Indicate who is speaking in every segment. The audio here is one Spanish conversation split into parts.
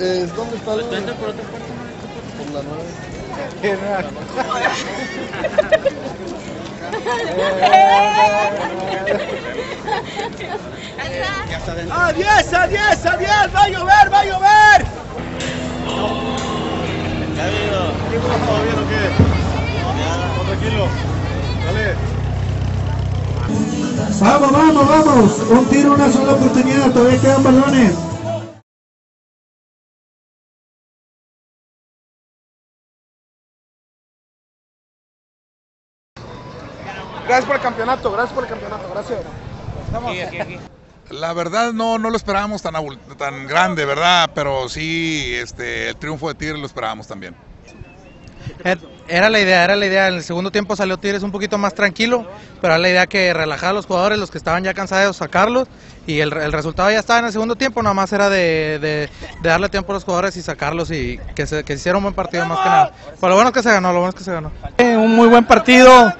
Speaker 1: Eh, ¿Dónde está la Por la nueve.
Speaker 2: ¡A 10, a 10, a 10! ¡Va a llover, va a llover!
Speaker 1: ¿Todo bien o qué? Tranquilo. Dale.
Speaker 3: Vamos, vamos, vamos. Un tiro, una sola oportunidad. Todavía quedan balones.
Speaker 2: Gracias por el campeonato, gracias por el campeonato, gracias.
Speaker 4: La verdad no, no lo esperábamos tan, tan grande, ¿verdad? Pero sí, este, el triunfo de Tigres lo esperábamos también.
Speaker 5: Er- Era la idea, era la idea. En el segundo tiempo salió Tigres un poquito más tranquilo, pero era la idea que relajar a los jugadores, los que estaban ya cansados, sacarlos. Y el, el resultado ya estaba en el segundo tiempo, nada más era de, de- de darle tiempo a los jugadores y sacarlos y que se, que hiciera un buen partido más que nada. Pero lo bueno es que se ganó, lo bueno es que se ganó.
Speaker 6: Un muy buen partido.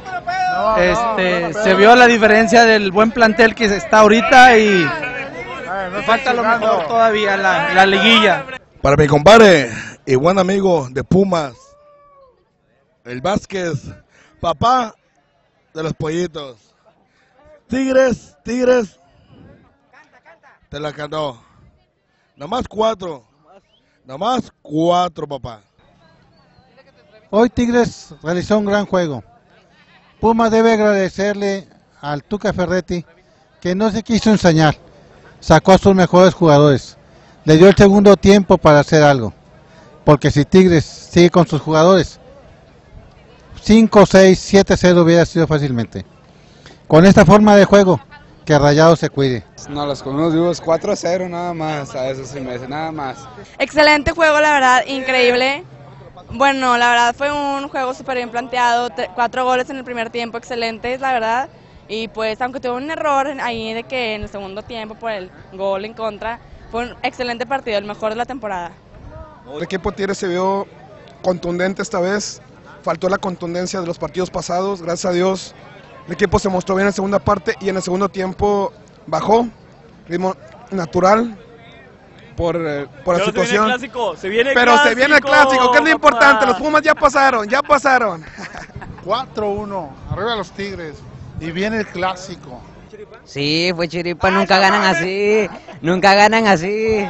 Speaker 6: Este, se vio la diferencia del buen plantel que está ahorita y falta lo mejor todavía la, la liguilla.
Speaker 1: Para mi compadre y buen amigo de Pumas, el Vázquez, papá de los pollitos. Tigres, Tigres, te la cantó. Nomás cuatro. Nomás cuatro, papá.
Speaker 3: Hoy Tigres realizó un gran juego. Puma debe agradecerle al Tuca Ferretti que no se quiso ensañar. Sacó a sus mejores jugadores. Le dio el segundo tiempo para hacer algo. Porque si Tigres sigue con sus jugadores, 5, 6, 7, 0 hubiera sido fácilmente. Con esta forma de juego, que Rayado se cuide.
Speaker 7: No, los comimos vivos 4-0 nada más, a eso sí me dice, nada más.
Speaker 8: Excelente juego, la verdad, increíble. Bueno, la verdad fue un juego súper bien planteado, te- cuatro goles en el primer tiempo, excelentes, la verdad. Y pues, aunque tuvo un error ahí de que en el segundo tiempo por el gol en contra, fue un excelente partido, el mejor de la temporada.
Speaker 2: El equipo Tigres se vio contundente esta vez. Faltó la contundencia de los partidos pasados. Gracias a Dios, el equipo se mostró bien en la segunda parte y en el segundo tiempo bajó. Ritmo natural por, eh, por la situación.
Speaker 6: clásico, se viene
Speaker 2: Pero se viene el clásico, que es lo importante. Los Pumas ya pasaron, ya pasaron.
Speaker 3: 4-1, arriba los Tigres. Y viene el clásico.
Speaker 9: Sí, fue chiripa, nunca ganan así, nunca ganan así.